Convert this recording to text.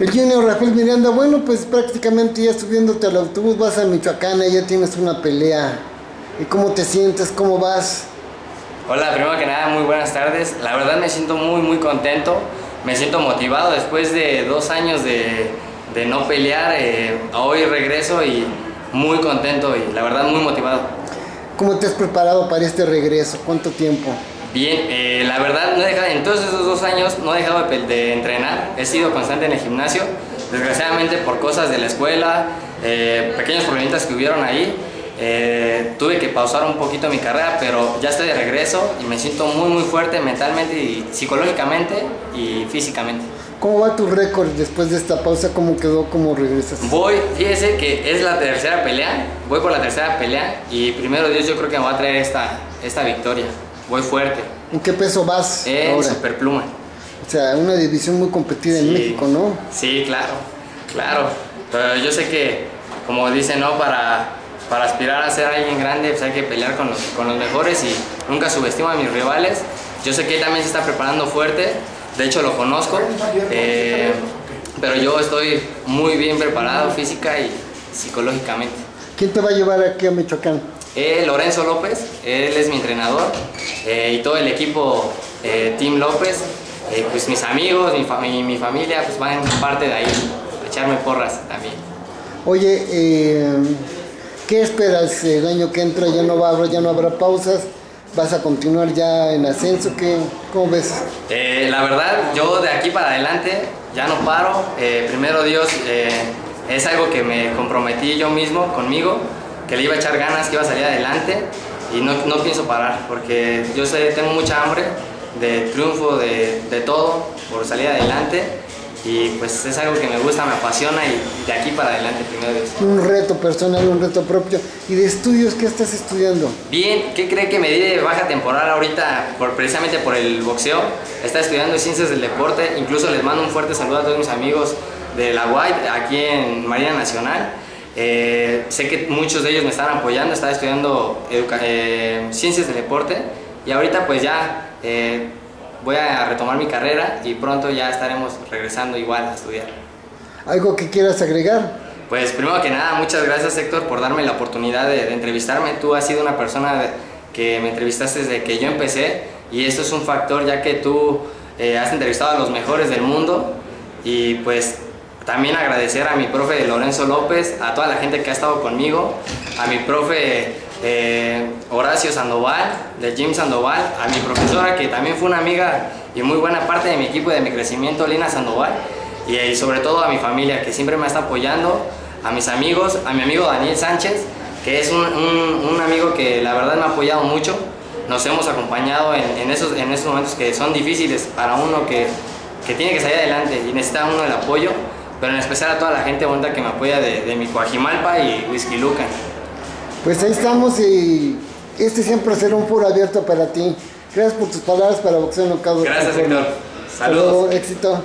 El Junior Rafael Miranda, bueno, pues prácticamente ya subiéndote al autobús vas a Michoacán y ya tienes una pelea. ¿Y cómo te sientes? ¿Cómo vas? Hola, primero que nada, muy buenas tardes. La verdad me siento muy, muy contento. Me siento motivado después de dos años de, de no pelear. eh, hoy regreso y muy contento y la verdad muy motivado. ¿Cómo te has preparado para este regreso? ¿Cuánto tiempo? Bien, eh, la verdad no he dejado, en todos esos dos años no he dejado de, entrenar, he sido constante en el gimnasio, desgraciadamente por cosas de la escuela, eh, pequeños problemitas que hubieron ahí, eh, tuve que pausar un poquito mi carrera, pero ya estoy de regreso y me siento muy muy fuerte mentalmente y psicológicamente y físicamente. ¿Cómo va tu récord después de esta pausa? ¿Cómo quedó? ¿Cómo regresas? Voy, fíjese que es la tercera pelea, voy por la tercera pelea y primero Dios yo creo que me va a traer esta, esta victoria. Voy fuerte, ¿En qué peso vas en ahora? superpluma. O sea, una división muy competida en Sí. México, ¿no? Sí, claro, claro. Pero yo sé que, como dicen, ¿no? Para, para aspirar a ser alguien grande, pues hay que pelear con los, con los mejores y nunca subestimo a mis rivales. Yo sé que él también se está preparando fuerte, de hecho lo conozco, eh, pero yo estoy muy bien preparado física y psicológicamente. ¿Quién te va a llevar aquí a Michoacán? Eh, Lorenzo López, él es mi entrenador eh, y todo el equipo eh, Team López, pues mis amigos, mi, mi- mi familia, pues van parte de ahí, a echarme porras también. Oye, eh, ¿qué esperas el año que entra? ¿Ya no, va, a haber- ya no habrá pausas? ¿Vas a continuar ya en ascenso? ¿Qué, ¿Cómo ves? La verdad, yo de aquí para adelante ya no paro. Primero Dios, es algo que me comprometí yo mismo conmigo, que le iba a echar ganas, que iba a salir adelante y no, no pienso parar, porque yo sé, tengo mucha hambre de triunfo, de, de todo, por salir adelante y pues es algo que me gusta, me apasiona y de aquí para adelante, primero Dios. Un reto personal, un reto propio. ¿Y de estudios qué estás estudiando? Bien, ¿qué cree que me di de baja temporal ahorita por, precisamente por el boxeo? Está estudiando ciencias del deporte, incluso les mando un fuerte saludo a todos mis amigos de la White aquí en Marina Nacional. Eh, sé que muchos de ellos me están apoyando, estaba estudiando eh, ciencias del deporte y ahorita pues ya eh, voy a retomar mi carrera y pronto ya estaremos regresando igual a estudiar. ¿Algo que quieras agregar? Pues primero que nada, muchas gracias Héctor por darme la oportunidad de, de entrevistarme. Tú has sido una persona que me entrevistaste desde que yo empecé y esto es un factor ya que tú eh, has entrevistado a los mejores del mundo y pues también agradecer a mi profe Lorenzo López, a toda la gente que ha estado conmigo, a mi profe eh, Horacio Sandoval, de Jim Sandoval, a mi profesora que también fue una amiga y muy buena parte de mi equipo y de mi crecimiento, Lina Sandoval, y, eh, sobre todo a mi familia que siempre me está apoyando, a mis amigos, a mi amigo Daniel Sánchez, que es un amigo que la verdad me ha apoyado mucho, nos hemos acompañado en, en esos, en esos momentos que son difíciles para uno que, que tiene que salir adelante y necesita uno el apoyo, pero en especial a toda la gente bonita que me apoya de, de mi Coajimalpa y Whisky Lucan. Pues ahí estamos y este siempre será un foro abierto para ti. Gracias por tus palabras para Boxeo Knockout. Gracias, Héctor. Luego, Saludos. éxito.